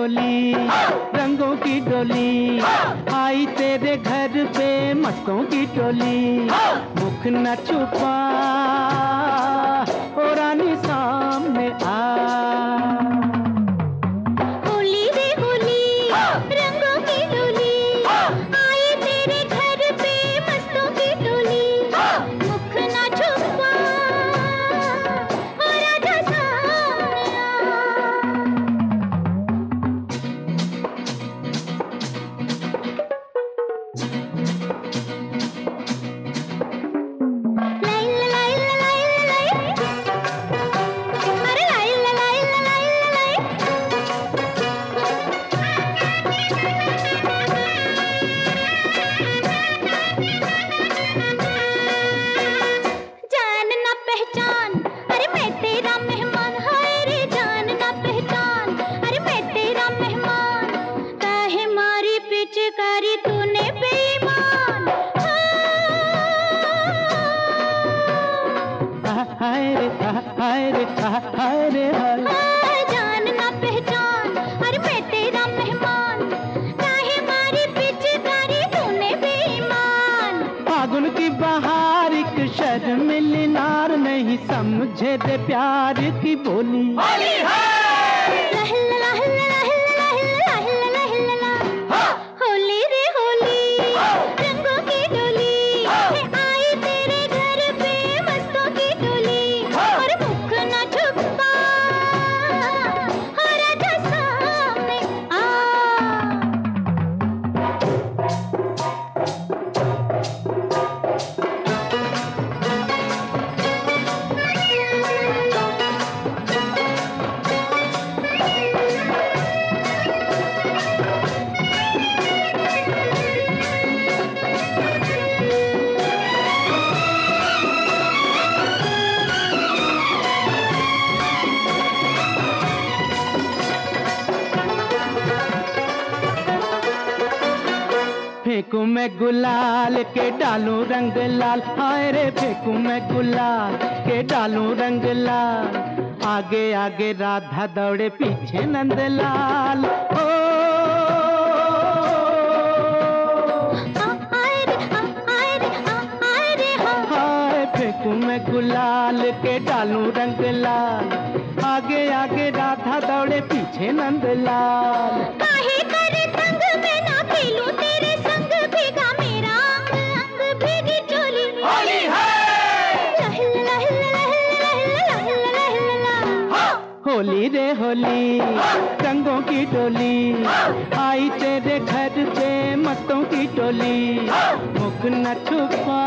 होली रंगों की डोली आई तेरे घर पे मस्तों की टोली मुख न छुपा। हाय रे हाय रे हाय जान ना पहचान अरे मैं तेरा मेहमान। काहे मारी पिचकारी तूने बेईमान। फागुन की बहार एक शर्मिली नार नहीं समझे दे प्यार की बोली। होली है। फेंकू मैं गुलाल के डालू रंग लाल। हाय रे फेंकू मैं गुलाल के डालू रंग लाल। आगे आगे राधा दौड़े पीछे नंदलाल। ओ फेंकू मैं गुलाल के डालू रंग लाल। आगे आगे राधा दौड़े पीछे नंदलाल। काहे करे तंग मैं होली रे होली, रंगों की टोली, आई तेरे घर से मतों की टोली, मुख न छुपा।